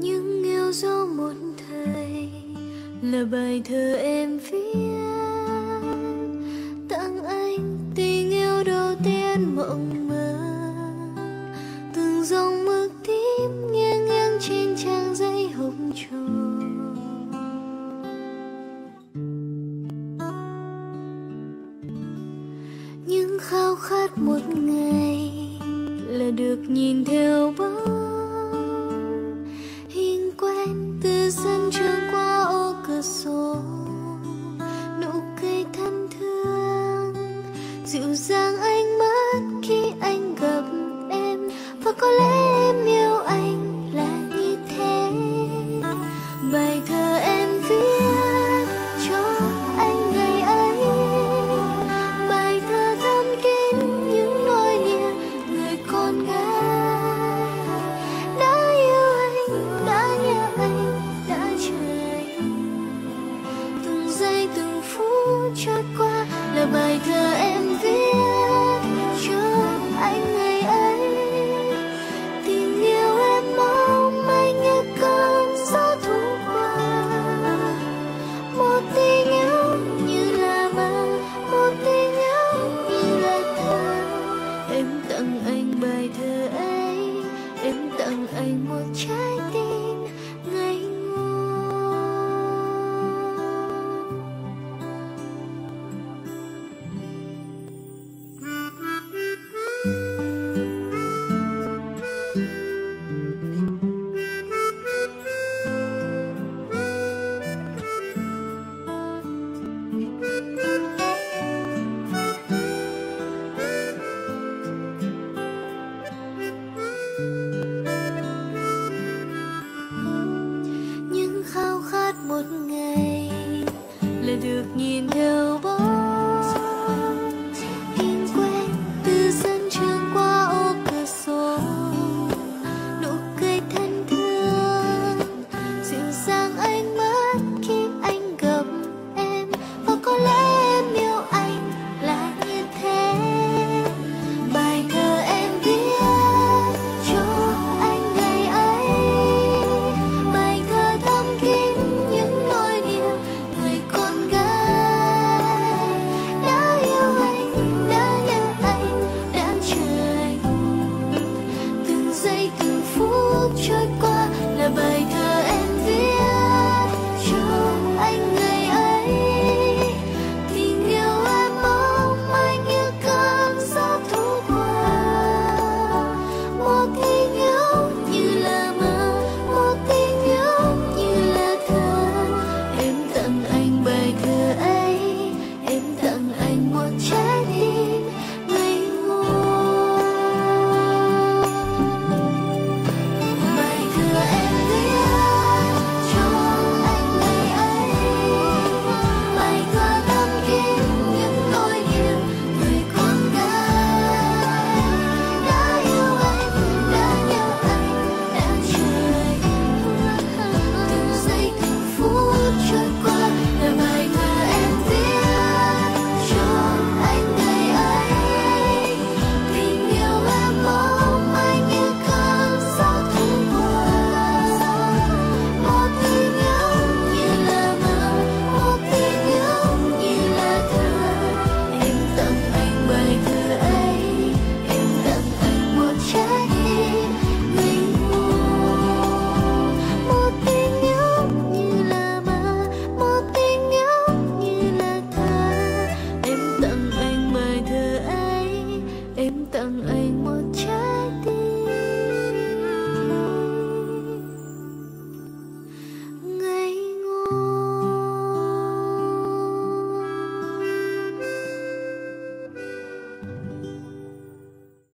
những yêu dấu một thời là bài thơ em viết khát một ngày là được nhìn theo bóng. Hình quen từ sân trường qua ô cửa sổ. bài thơ ấy em tặng anh một trái tim một ngày là được nhìn